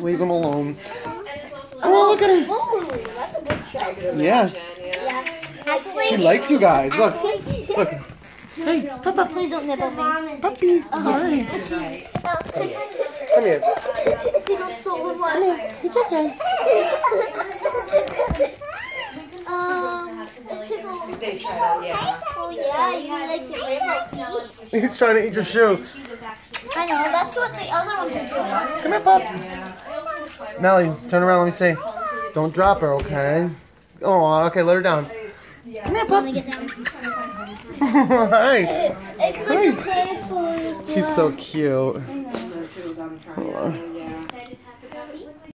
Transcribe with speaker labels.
Speaker 1: Leave him alone. Oh, look at him.
Speaker 2: Oh, that's a good shot.
Speaker 1: Yeah,
Speaker 2: Yeah. Actually,
Speaker 1: she likes you guys. Look, look.
Speaker 2: Hey, Papa, please don't nibble me.
Speaker 1: Puppy. Hi. Come here.
Speaker 2: Tickles so much.
Speaker 1: It's okay.
Speaker 2: Um. Oh yeah, you like it right.
Speaker 1: He's trying to eat your shoe.
Speaker 2: I know, that's what the other one did to us.
Speaker 1: Come here, pup. Melly, turn around. Let me see. Don't drop her, okay? Oh, okay. Let her down. Come here, pup.
Speaker 2: Let me get down.
Speaker 1: Hi.
Speaker 2: It's like a playful.
Speaker 1: She's so cute.